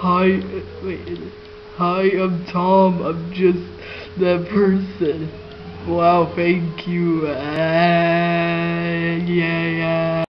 Hi, wait. Hi, I'm Tom. I'm just that person. Wow, thank you.